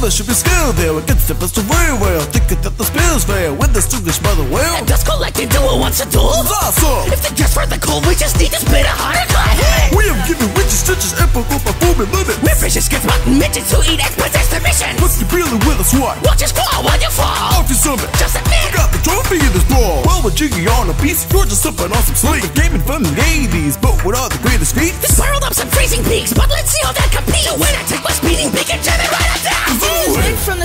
there should be skill there against the best of Rareware. Thinking that the spill's fair with the English mother well. And does collecting do it once a duel? Awesome! If they just for the cold, we just need to spit a harder cut. We have given witches stitches epic for performing limits. We're vicious, get mutton midgets who eat eggs, possess their missions. Look, you're really with us, what? Watch us fall when you fall. Off your summit. Just admit. Got the trophy in this brawl. Well, we're jiggy on a piece. You're just sipping on some sleep. Gaming from the 80s, but what are the greatest feats? Spiraled up some freezing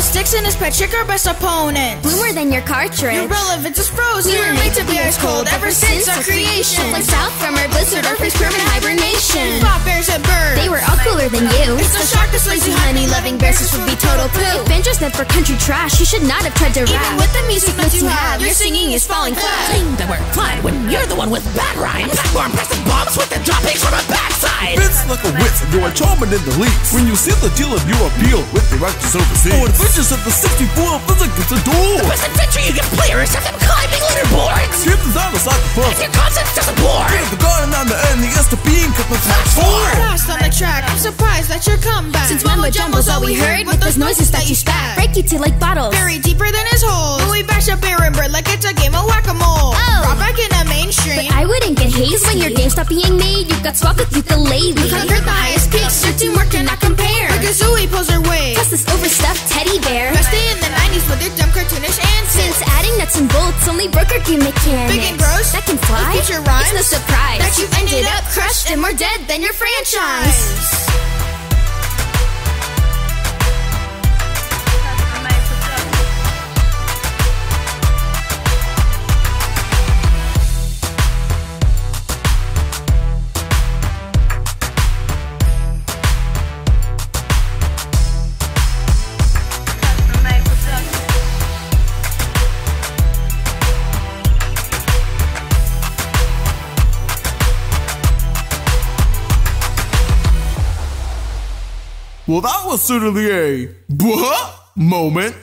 sticks in his pet trick, our best opponent. Boomer than your cartridge. Your relevance is frozen. We were made to be ice cold ever since our creation. Like South from our blizzard or face permanent hibernation. Pop bears and birds. They were all cooler than you. It's the shark that's lazy honey loving bears which would be total Pooh. If Banjo's meant for country trash, you should not have tried to rap. Even with the music that you have, your singing is falling flat. Claim that we're flat when you're the one with bad rhymes. More pressing bombs with the droppings from a backside. Fits like a wit, you are charming in the leaks. When you see the deal of your appeal with the righteous overseas. Oh, adventures of the 64 physics, it's a duel. The best adventure you give players have them climbing leaderboards. Skip the down the side the If puzzle. your concept's just a bore. Get the garden on the end, the S to beam, cut the flash forward. Lost on the track, I'm surprised that you're comeback. Since mumbo jumbo's all we heard with those noises that you spat. Break you to like bottles. Buried deeper than his holes. But we bash up Aaron Bird like it's a when your game stopped being made. You got swapped with Yooka-Laylee. We conquered the highest peaks, your teamwork cannot compare. Like a Zooey poser way. Plus this overstuffed teddy bear. Day in the 90s with their dumb cartoonish antics. Since adding nuts and bolts only broke our game mechanics. Big and gross. That can fly. Future rhymes. It's no surprise That you ended up crushed and more dead than your franchise. Well, that was certainly a moment.